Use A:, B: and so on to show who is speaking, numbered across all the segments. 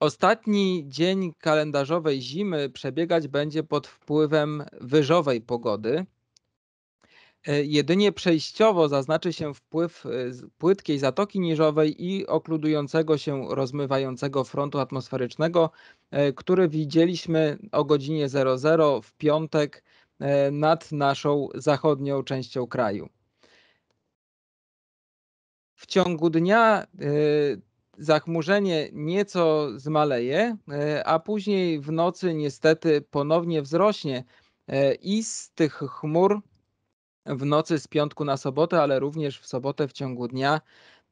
A: Ostatni dzień kalendarzowej zimy przebiegać będzie pod wpływem wyżowej pogody. E, jedynie przejściowo zaznaczy się wpływ e, płytkiej zatoki niżowej i okludującego się, rozmywającego frontu atmosferycznego, e, który widzieliśmy o godzinie 00 w piątek nad naszą zachodnią częścią kraju. W ciągu dnia zachmurzenie nieco zmaleje, a później w nocy niestety ponownie wzrośnie i z tych chmur w nocy z piątku na sobotę, ale również w sobotę w ciągu dnia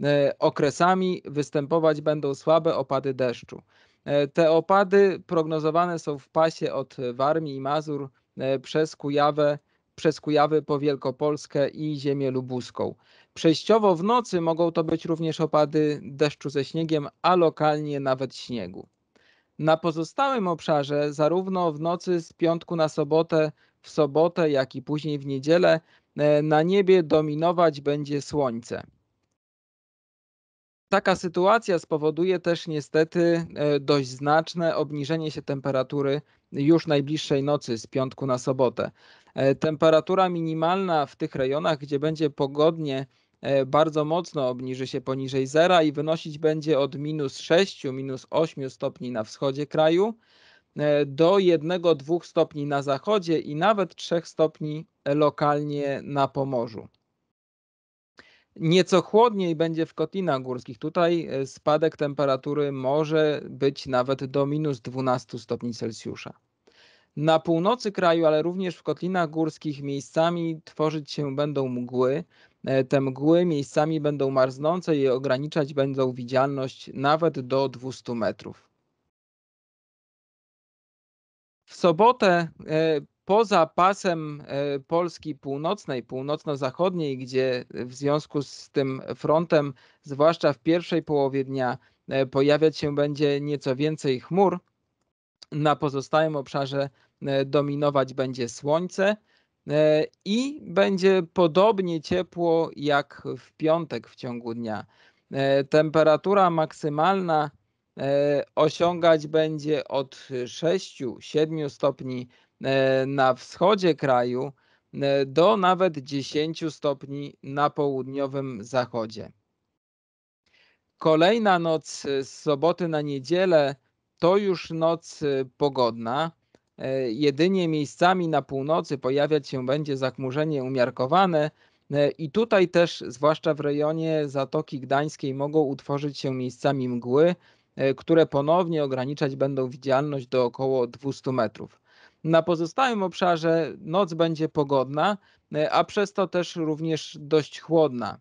A: e, okresami występować będą słabe opady deszczu. E, te opady prognozowane są w pasie od Warmii i Mazur e, przez Kujawę, przez Kujawy po Wielkopolskę i ziemię lubuską. Przejściowo w nocy mogą to być również opady deszczu ze śniegiem, a lokalnie nawet śniegu. Na pozostałym obszarze, zarówno w nocy z piątku na sobotę, w sobotę, jak i później w niedzielę, E, na niebie dominować będzie słońce. Taka sytuacja spowoduje też niestety e, dość znaczne obniżenie się temperatury już najbliższej nocy z piątku na sobotę. E, temperatura minimalna w tych rejonach, gdzie będzie pogodnie, bardzo mocno obniży się poniżej zera i wynosić będzie od minus 6, minus 8 stopni na wschodzie kraju E, do 1-2 stopni na zachodzie i nawet 3 stopni lokalnie na Pomorzu. Nieco chłodniej będzie w kotlinach górskich. Tutaj e, spadek temperatury może być nawet do minus 12 stopni Celsjusza. Na północy kraju, ale również w kotlinach górskich miejscami tworzyć się będą mgły. E, te mgły miejscami będą marznące i ograniczać będą widzialność nawet do 200 metrów. W sobotę e, poza pasem e, Polski północnej, północno-zachodniej, gdzie w związku z tym frontem, zwłaszcza w pierwszej połowie dnia, e, pojawiać się będzie nieco więcej chmur, na pozostałym obszarze dominować będzie słońce i będzie podobnie ciepło jak w piątek w ciągu dnia. Temperatura maksymalna E, osiągać będzie od 6-7 stopni e, na wschodzie kraju e, do nawet 10 stopni na południowym zachodzie. Kolejna noc z soboty na niedzielę to już noc pogodna. Jedynie miejscami na północy pojawiać się będzie zachmurzenie umiarkowane i tutaj też, zwłaszcza w rejonie Zatoki Gdańskiej, mogą utworzyć się miejscami mgły, E, które ponownie ograniczać będą widzialność do około 200 metrów. Na pozostałym obszarze noc będzie pogodna, e, a przez to też również dość chłodna.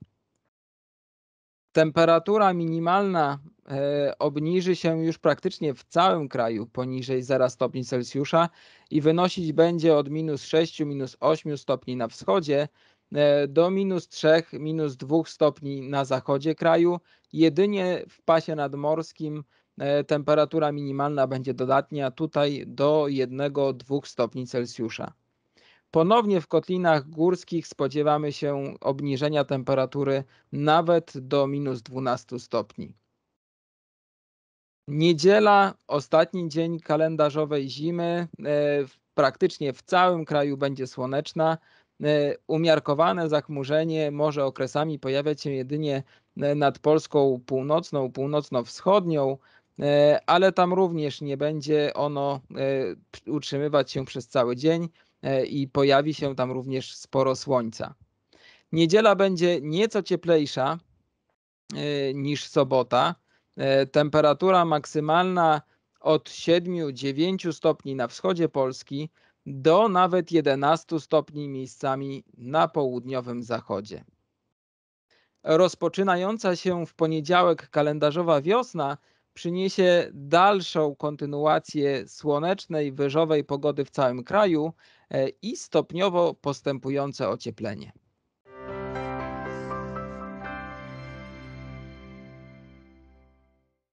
A: Temperatura minimalna e, obniży się już praktycznie w całym kraju poniżej 0 stopni Celsjusza i wynosić będzie od minus 6, minus 8 stopni na wschodzie do minus 3, minus 2 stopni na zachodzie kraju Jedynie w pasie nadmorskim e, temperatura minimalna będzie dodatnia tutaj do 1-2 stopni Celsjusza. Ponownie w kotlinach górskich spodziewamy się obniżenia temperatury nawet do minus 12 stopni. Niedziela, ostatni dzień kalendarzowej zimy, e, praktycznie w całym kraju będzie słoneczna. E, umiarkowane zachmurzenie może okresami pojawiać się jedynie e, nad Polską północną, północno-wschodnią, e, ale tam również nie będzie ono utrzymywać się przez cały dzień i pojawi się tam również sporo słońca. Niedziela będzie nieco cieplejsza niż sobota. Temperatura maksymalna od 7-9 stopni na wschodzie Polski do nawet 11 stopni miejscami na południowym zachodzie. Rozpoczynająca się w poniedziałek kalendarzowa wiosna przyniesie dalszą kontynuację słonecznej, wyżowej pogody w całym kraju e, i stopniowo postępujące ocieplenie.